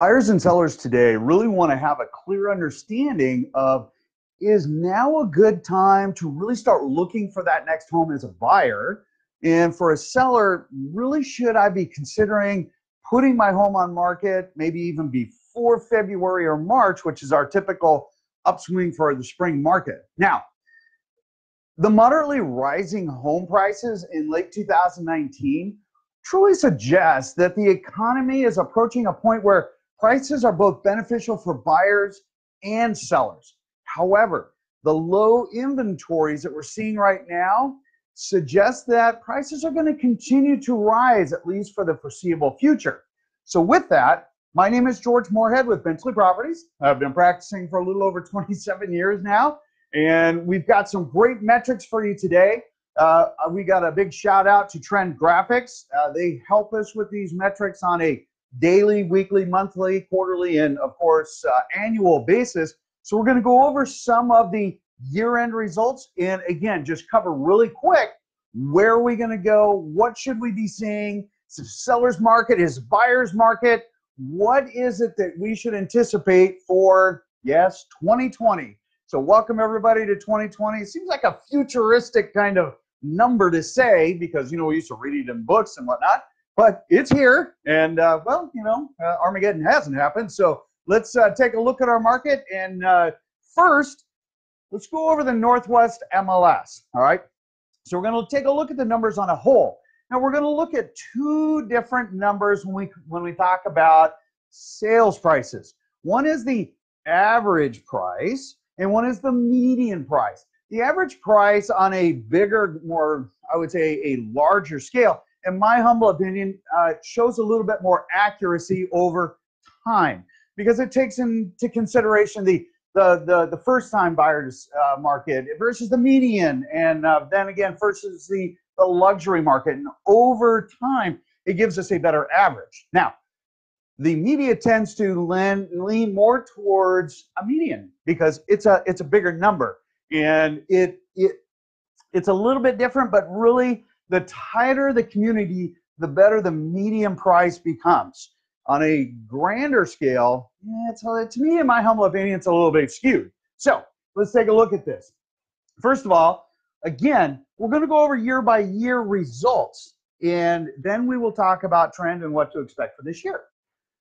Buyers and sellers today really want to have a clear understanding of is now a good time to really start looking for that next home as a buyer? And for a seller, really should I be considering putting my home on market maybe even before February or March, which is our typical upswing for the spring market? Now, the moderately rising home prices in late 2019 truly suggests that the economy is approaching a point where Prices are both beneficial for buyers and sellers. However, the low inventories that we're seeing right now suggest that prices are going to continue to rise at least for the foreseeable future. So with that, my name is George Moorhead with Bentley Properties. I've been practicing for a little over 27 years now, and we've got some great metrics for you today. Uh, we got a big shout out to TrendGraphix. Uh, they help us with these metrics on a daily, weekly, monthly, quarterly, and of course, uh, annual basis. So we're going to go over some of the year-end results and again, just cover really quick where are we going to go? What should we be seeing? Is seller's market? Is buyer's market? What is it that we should anticipate for, yes, 2020? So welcome everybody to 2020. It seems like a futuristic kind of number to say because, you know, we used to read it in books and whatnot but it's here. And uh, well, you know, uh, Armageddon hasn't happened. So let's uh, take a look at our market. And uh, first, let's go over the Northwest MLS. All right. So we're going to take a look at the numbers on a whole. Now we're going to look at two different numbers when we when we talk about sales prices. One is the average price, and one is the median price. The average price on a bigger, more I would say a larger scale in my humble opinion, uh, shows a little bit more accuracy over time because it takes into consideration the the the, the first time buyers uh, market versus the median, and uh, then again versus the the luxury market. And over time, it gives us a better average. Now, the media tends to lean, lean more towards a median because it's a it's a bigger number and it it it's a little bit different, but really the tighter the community, the better the medium price becomes. On a grander scale, it's, uh, to me, in my humble opinion, it's a little bit skewed. So let's take a look at this. First of all, again, we're going to go over year by year results, and then we will talk about trend and what to expect for this year.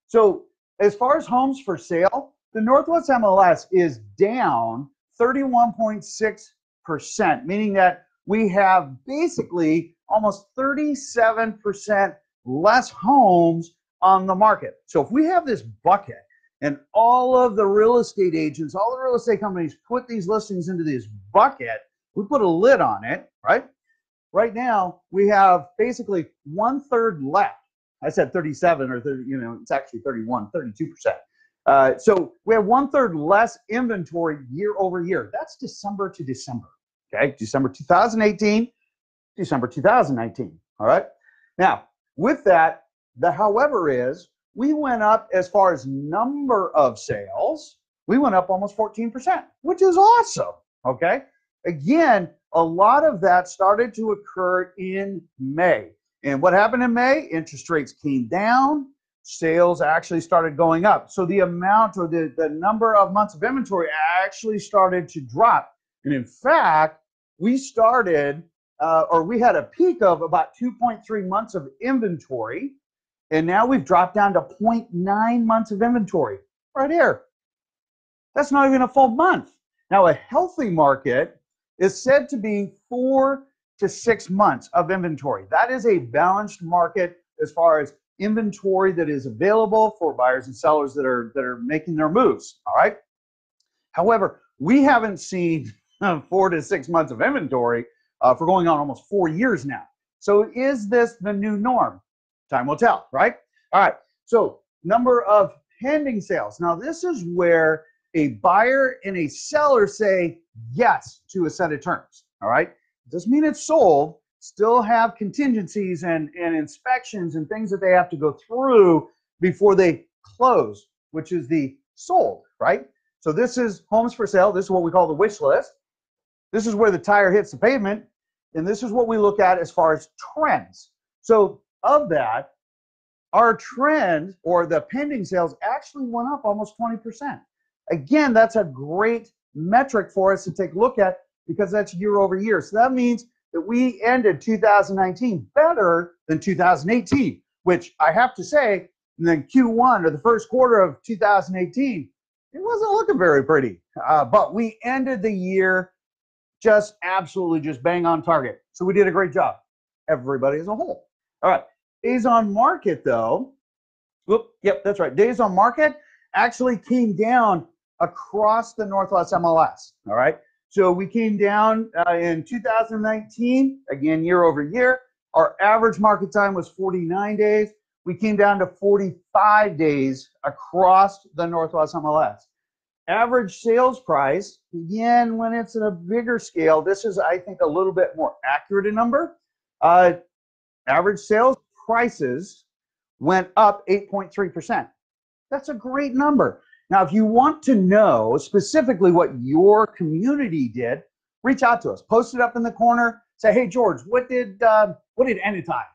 So, as far as homes for sale, the Northwest MLS is down 31.6%, meaning that we have basically almost 37% less homes on the market. So if we have this bucket and all of the real estate agents, all the real estate companies put these listings into this bucket, we put a lid on it, right? Right now, we have basically one third left. I said 37 or 30, you know, it's actually 31, 32%. Uh, so we have one third less inventory year over year. That's December to December. Okay, December 2018 December 2019. All right. Now, with that, the however is we went up as far as number of sales, we went up almost 14%, which is awesome. Okay. Again, a lot of that started to occur in May. And what happened in May? Interest rates came down, sales actually started going up. So the amount or the, the number of months of inventory actually started to drop. And in fact, we started uh, or we had a peak of about 2.3 months of inventory, and now we've dropped down to 0.9 months of inventory right here. That's not even a full month. Now, a healthy market is said to be four to six months of inventory. That is a balanced market as far as inventory that is available for buyers and sellers that are that are making their moves. All right. However, we haven't seen four to six months of inventory uh, for going on almost four years now. So is this the new norm? Time will tell, right? All right. So number of pending sales. Now this is where a buyer and a seller say yes to a set of terms. All right. Doesn't mean it's sold. Still have contingencies and, and inspections and things that they have to go through before they close, which is the sold, right? So this is homes for sale. This is what we call the wish list. This is where the tire hits the pavement. And this is what we look at as far as trends. So of that, our trend or the pending sales actually went up almost 20%. Again, that's a great metric for us to take a look at because that's year over year. So that means that we ended 2019 better than 2018, which I have to say, then Q1 or the first quarter of 2018, it wasn't looking very pretty. Uh, but we ended the year just absolutely just bang on target. So we did a great job, everybody as a whole. All right, days on market though. Whoop, yep, that's right. Days on market actually came down across the Northwest MLS. All right, so we came down uh, in 2019, again, year over year. Our average market time was 49 days. We came down to 45 days across the Northwest MLS. Average sales price, again, when it's in a bigger scale, this is, I think, a little bit more accurate a number. Uh, average sales prices went up 8.3%. That's a great number. Now, if you want to know specifically what your community did, reach out to us. Post it up in the corner. Say, hey, George, what did uh, what did Anytime?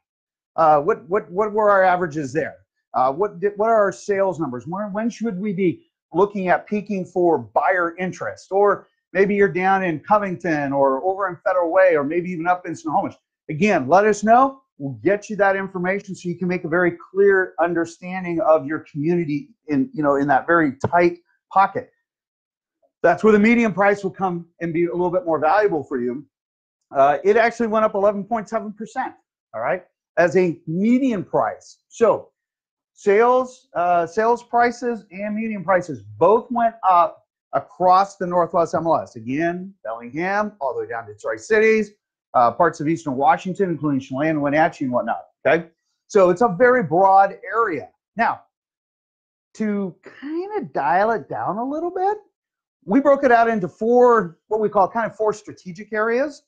Uh, what what what were our averages there? Uh, what did, what are our sales numbers? When when should we be looking at peaking for buyer interest? Or maybe you're down in Covington or over in Federal Way, or maybe even up in Snohomish. Again, let us know. We'll get you that information so you can make a very clear understanding of your community in, you know, in that very tight pocket. That's where the median price will come and be a little bit more valuable for you. Uh, it actually went up 11.7%, all right, as a median price. So sales, uh, sales prices and median prices both went up across the Northwest MLS. Again, Bellingham, all the way down to Tri Cities, uh, parts of eastern Washington, including Chelan, Wenatchee, and whatnot. Okay, so it's a very broad area. Now, to kind of dial it down a little bit, we broke it out into four, what we call kind of four strategic areas.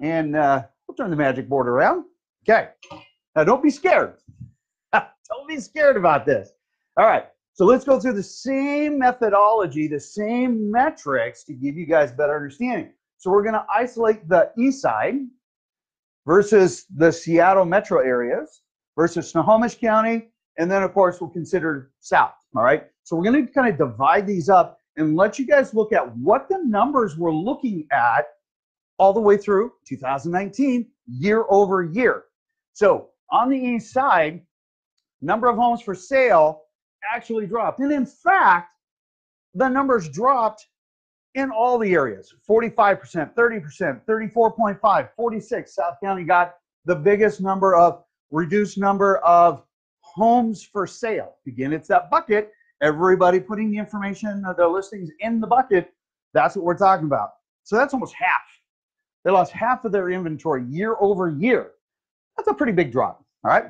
And uh, we'll turn the magic board around. Okay, now don't be scared. Don't be scared about this. All right, so let's go through the same methodology, the same metrics to give you guys better understanding. So we're going to isolate the east side versus the Seattle metro areas versus Snohomish County. And then, of course, we'll consider south. All right. So we're going to kind of divide these up and let you guys look at what the numbers we're looking at all the way through 2019, year over year. So on the east side, number of homes for sale actually dropped. And in fact, the numbers dropped in all the areas 45%, 30%, 34.5, 46. South County got the biggest number of reduced number of homes for sale. Again, it's that bucket. Everybody putting the information, uh, the listings in the bucket. That's what we're talking about. So that's almost half. They lost half of their inventory year over year. That's a pretty big drop. All right.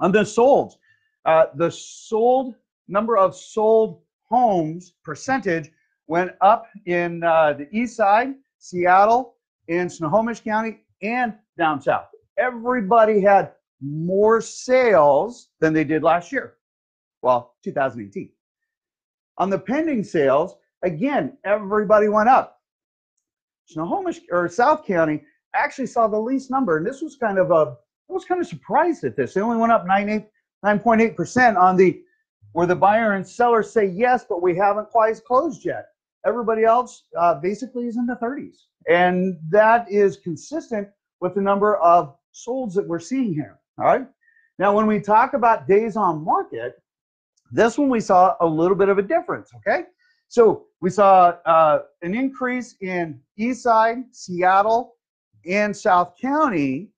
On the sold, uh, the sold number of sold homes percentage went up in uh, the east side, Seattle, in Snohomish County, and down south. Everybody had more sales than they did last year. Well, 2018. On the pending sales, again, everybody went up. Snohomish or South County actually saw the least number, and this was kind of a I was kind of surprised at this. They only went up 9.8% on the where the buyer and seller say yes, but we haven't quite closed yet. Everybody else uh, basically is in the 30s. And that is consistent with the number of solds that we're seeing here. All right. Now, when we talk about days on market, this one we saw a little bit of a difference. Okay. So we saw uh, an increase in East Side, Seattle, and South County,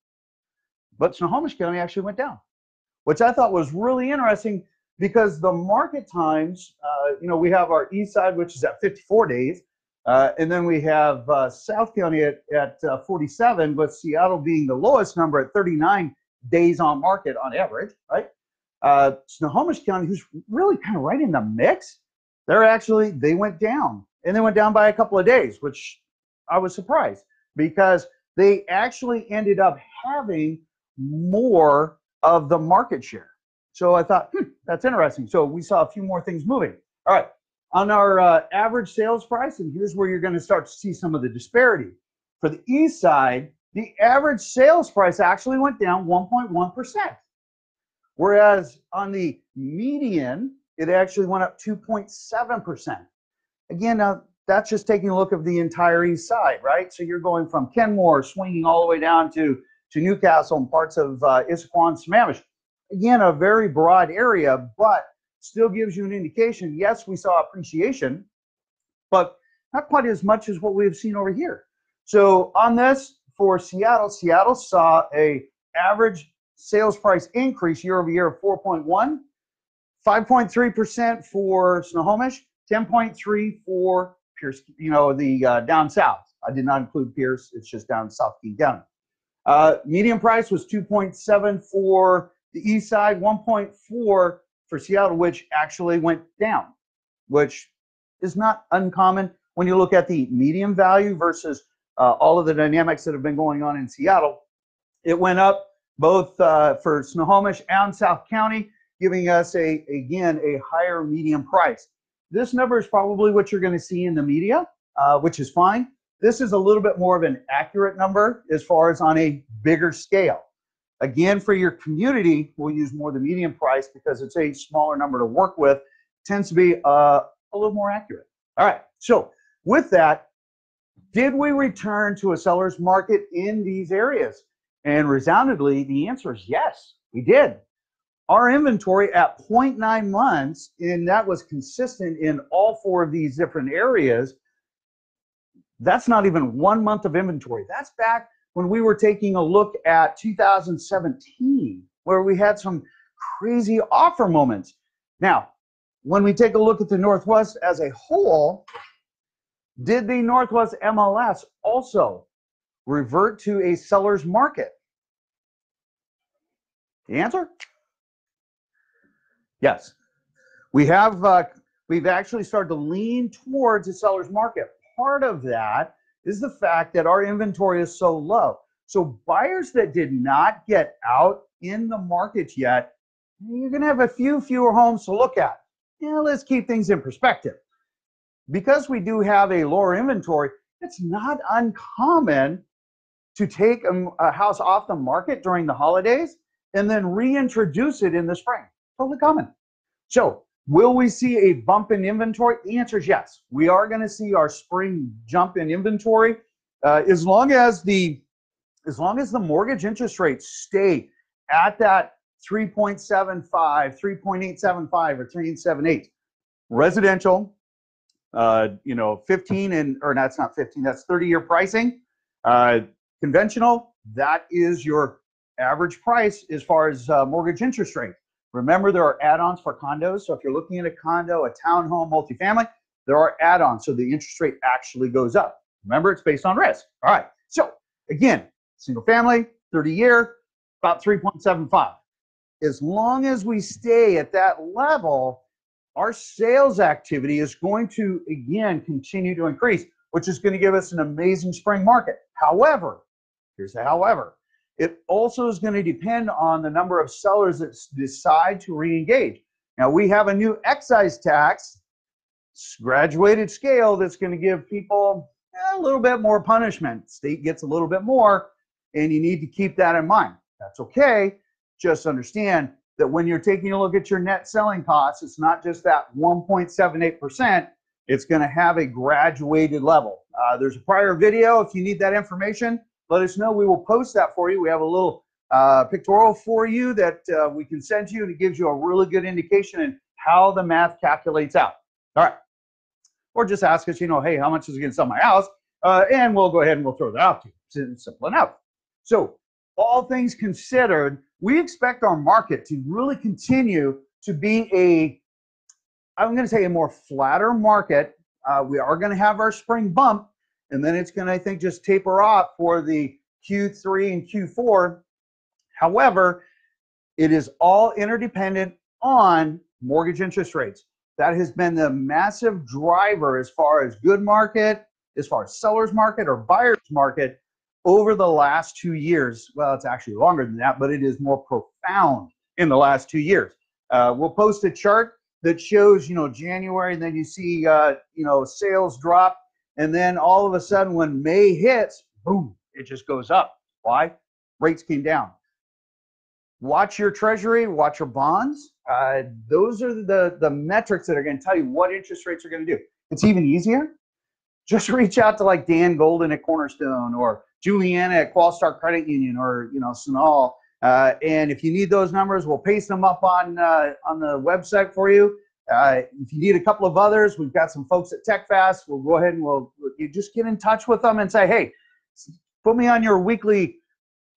but Snohomish County actually went down, which I thought was really interesting because the market times, uh, you know, we have our east side, which is at 54 days, uh, and then we have uh, South County at, at uh, 47, with Seattle being the lowest number at 39 days on market on average, right? Uh, Snohomish County, who's really kind of right in the mix, they're actually, they went down and they went down by a couple of days, which I was surprised because they actually ended up having more of the market share. So I thought, hmm, that's interesting. So we saw a few more things moving. All right. On our uh, average sales price, and here's where you're going to start to see some of the disparity. For the east side, the average sales price actually went down 1.1%. Whereas on the median, it actually went up 2.7%. Again, now that's just taking a look of the entire east side, right? So you're going from Kenmore, swinging all the way down to, to Newcastle and parts of uh, Issaquah and Sammamish. Again, a very broad area, but still gives you an indication. Yes, we saw appreciation, but not quite as much as what we've seen over here. So on this for Seattle, Seattle saw a average sales price increase year over year of 4.1, 5.3% for Snohomish, 10.3 for Pierce, you know, the uh, down south. I did not include Pierce. It's just down South King County. Uh, median price was 2.7 for the east side, 1.4 for Seattle, which actually went down, which is not uncommon when you look at the median value versus uh, all of the dynamics that have been going on in Seattle. It went up both uh, for Snohomish and South County, giving us a again a higher median price. This number is probably what you're going to see in the media, uh, which is fine. This is a little bit more of an accurate number as far as on a bigger scale. Again, for your community, we'll use more the median price because it's a smaller number to work with. It tends to be uh, a little more accurate. All right. So with that, did we return to a seller's market in these areas? And resoundingly, the answer is yes, we did our inventory at 0.9 months, and that was consistent in all four of these different areas. That's not even one month of inventory. That's back when we were taking a look at 2017, where we had some crazy offer moments. Now, when we take a look at the Northwest as a whole, did the Northwest MLS also revert to a seller's market? The answer Yes, we have. Uh, we've actually started to lean towards a seller's market. Part of that is the fact that our inventory is so low. So buyers that did not get out in the market yet, you're going to have a few fewer homes to look at. Yeah, let's keep things in perspective. Because we do have a lower inventory, it's not uncommon to take a, a house off the market during the holidays and then reintroduce it in the spring totally common. So, will we see a bump in inventory? The answer is yes. We are going to see our spring jump in inventory uh, as long as the as long as the mortgage interest rates stay at that 3.75, 3.875, or 3.78. Residential, uh, you know, 15 and or that's not 15, that's 30 year pricing. Uh, conventional, that is your average price as far as uh, mortgage interest rate. Remember, there are add-ons for condos. So if you're looking at a condo, a townhome, multifamily, there are add-ons. So the interest rate actually goes up. Remember, it's based on risk. All right. So again, single family, 30 year, about 3.75. As long as we stay at that level, our sales activity is going to again continue to increase, which is going to give us an amazing spring market. However, here's the however. It also is going to depend on the number of sellers that decide to re-engage. Now we have a new excise tax, graduated scale that's going to give people a little bit more punishment. State gets a little bit more, and you need to keep that in mind. That's okay. Just understand that when you're taking a look at your net selling costs, it's not just that 1.78%. It's going to have a graduated level. Uh, there's a prior video if you need that information let us know. We will post that for you. We have a little uh, pictorial for you that uh, we can send you, and it gives you a really good indication in how the math calculates out. All right. Or just ask us, you know, hey, how much is it going to sell my house? Uh, and we'll go ahead and we'll throw that out to you. Simple enough. So, all things considered, we expect our market to really continue to be a, I'm going to say a more flatter market. Uh, we are going to have our spring bump, and then it's going to, I think, just taper off for the Q3 and Q4. However, it is all interdependent on mortgage interest rates. That has been the massive driver as far as good market, as far as seller's market or buyer's market over the last two years. Well, it's actually longer than that, but it is more profound in the last two years. Uh, we'll post a chart that shows, you know, January, and then you see, uh, you know, sales drop and then all of a sudden, when May hits, boom, it just goes up. Why? Rates came down. watch your treasury, watch your bonds. Uh, those are the, the metrics that are going to tell you what interest rates are going to do. It's even easier. Just reach out to like Dan Golden at Cornerstone or Juliana at Qualstar Credit Union or you know Sunal. Uh, and if you need those numbers, we'll paste them up on uh, on the website for you. Uh, if you need a couple of others, we've got some folks at TechFast. We'll go ahead and we'll you just get in touch with them and say, hey, put me on your weekly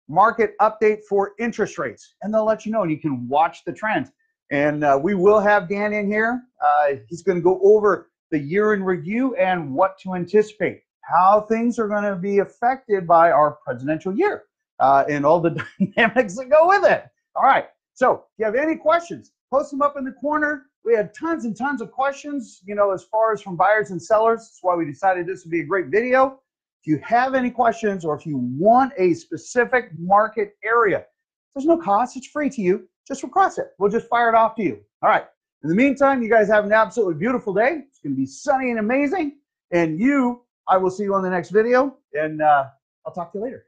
market update for interest rates, and they'll let you know, and you can watch the trends. And uh, we will have Dan in here. Uh, he's going to go over the year in review and what to anticipate, how things are going to be affected by our presidential year, uh, and all the dynamics that go with it. All right. So, if you have any questions, post them up in the corner. We had tons and tons of questions, you know, as far as from buyers and sellers. That's why we decided this would be a great video. If you have any questions or if you want a specific market area, there's no cost. It's free to you. Just request it. We'll just fire it off to you. All right. In the meantime, you guys have an absolutely beautiful day. It's going to be sunny and amazing. And you, I will see you on the next video. And uh, I'll talk to you later.